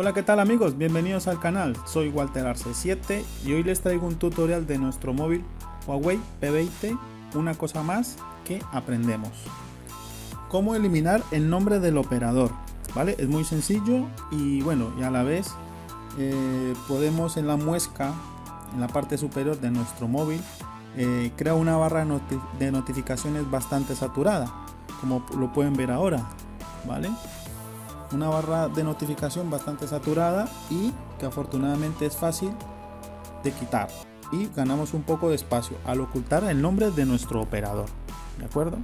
Hola qué tal amigos, bienvenidos al canal, soy Walter Arce 7 y hoy les traigo un tutorial de nuestro móvil Huawei P20, una cosa más que aprendemos. Cómo eliminar el nombre del operador, ¿vale? Es muy sencillo y bueno, y a la vez eh, podemos en la muesca, en la parte superior de nuestro móvil, eh, crear una barra de notificaciones bastante saturada, como lo pueden ver ahora, ¿vale? Una barra de notificación bastante saturada y que afortunadamente es fácil de quitar. Y ganamos un poco de espacio al ocultar el nombre de nuestro operador de acuerdo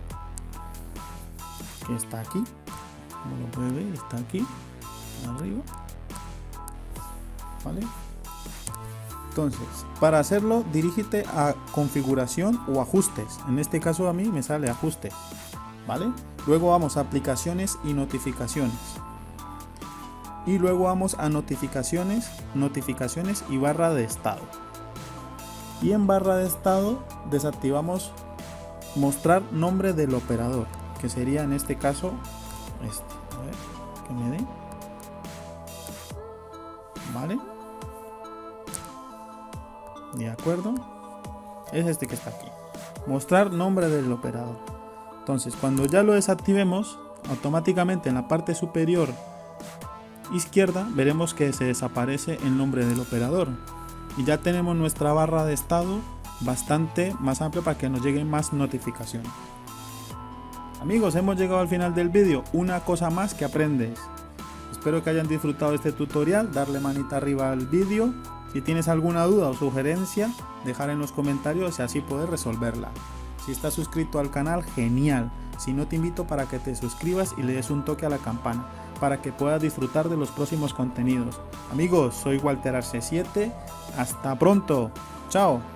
que está aquí. Como lo puede ver está aquí arriba. Vale entonces para hacerlo dirígete a configuración o ajustes. En este caso a mí me sale ajustes vale luego vamos a aplicaciones y notificaciones y luego vamos a notificaciones, notificaciones y barra de estado. Y en barra de estado desactivamos mostrar nombre del operador, que sería en este caso este. A ver, que me dé. ¿Vale? De acuerdo. Es este que está aquí. Mostrar nombre del operador. Entonces, cuando ya lo desactivemos, automáticamente en la parte superior izquierda veremos que se desaparece el nombre del operador y ya tenemos nuestra barra de estado bastante más amplia para que nos lleguen más notificaciones. Amigos, hemos llegado al final del vídeo, una cosa más que aprendes. Espero que hayan disfrutado este tutorial, darle manita arriba al vídeo. Si tienes alguna duda o sugerencia, dejar en los comentarios y así poder resolverla. Si estás suscrito al canal, genial. Si no, te invito para que te suscribas y le des un toque a la campana para que puedas disfrutar de los próximos contenidos. Amigos, soy Walter Arce 7. Hasta pronto. Chao.